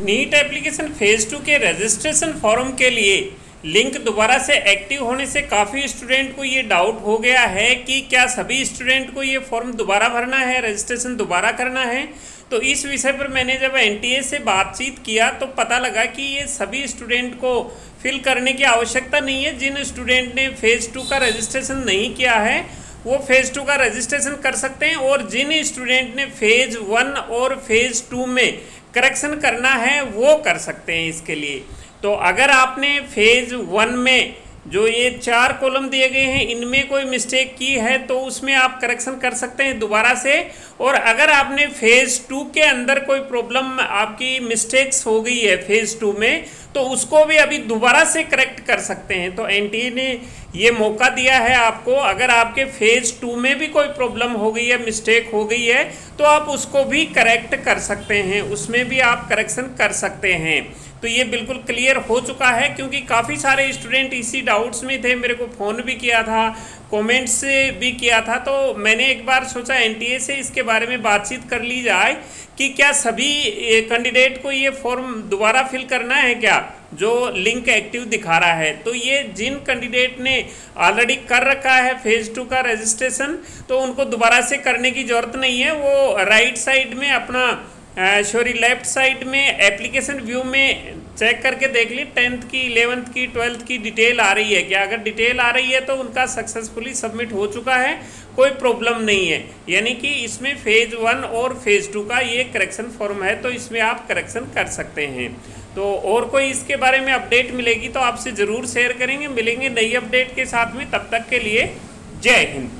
NEET application phase two के registration form के लिए लिंक दोबारा से एक्टिव होने से काफ़ी स्टूडेंट को ये डाउट हो गया है कि क्या सभी स्टूडेंट को ये फॉर्म दोबारा भरना है रजिस्ट्रेशन दोबारा करना है? तो इस विषय पर मैंने जब एनटीए से बातचीत किया तो पता लगा कि ये सभी स्टूडेंट को फिल करने की आवश्यकता नहीं है। जिन स्टूडेंट ने फ़ेज़ टू का रजिस्ट्रेशन नहीं किया है, वो फ़ेज़ टू का रजिस्ट्रेशन कर सकते हैं और जिन स्टूडेंट ने फ़ेज़ वन और फ़ेज़ टू में करेक्शन करना है, वो कर सकते हैं इसके लिए। तो अगर आपने फ़ेज़ वन में जो ये चार कॉलम दिए गए हैं, इनमें कोई मिस्टेक की है तो उसमें आप करेक्शन कर सकते हैं दोबारा से। और अगर आपने फ़ेज़ टू के अंदर कोई प्रॉब्लम आपकी मिस्टेक्स हो गई है फ़ेज़ टू में तो उसको भी अभी दोबारा से करेक्ट कर सकते हैं। तो एनटीए ने ये मौका दिया है आपको। अगर आपके फ़ेज़ टू में भी कोई प्रॉब्लम हो गई है मिस्टेक हो गई है तो आप उसको भी करेक्ट कर सकते हैं। उसमें भी आप करेक्शन कर सकते हैं। तो ये बिल्कुल क्लियर हो चुका है, क्योंकि काफ़ी सारे स्टूडेंट इसी डाउट्स में थे। मेरे को फ़ोन भी किया था कमेंट्स भी किया था। तो मैंने एक बार सोचा एनटीए से इसके बारे में बातचीत कर ली जाए कि क्या सभी कैंडिडेट को ये फॉर्म दोबारा फिल करना है क्या? जो लिंक एक्टिव दिखा रहा है। तो ये जिन कैंडिडेट ने ऑलरेडी कर रखा है फ़ेज़ टू का रजिस्ट्रेशन तो उनको दोबारा से करने की ज़रूरत नहीं है। वो राइट साइड में अपना सॉरी लेफ़्ट साइड में एप्लीकेशन व्यू में चेक करके देख ली। टेंथ की इलेवेंथ की ट्वेल्थ की डिटेल आ रही है क्या अगर डिटेल आ रही है तो उनका सक्सेसफुली सबमिट हो चुका है। कोई प्रॉब्लम नहीं है। यानी कि इसमें फ़ेज़ वन और फ़ेज़ टू का ये करेक्शन फॉर्म है तो इसमें आप करेक्शन कर सकते हैं। तो और कोई इसके बारे में अपडेट मिलेगी तो आपसे ज़रूर शेयर करेंगे। मिलेंगे नई अपडेट के साथ में। तब तक के लिए जय हिंद।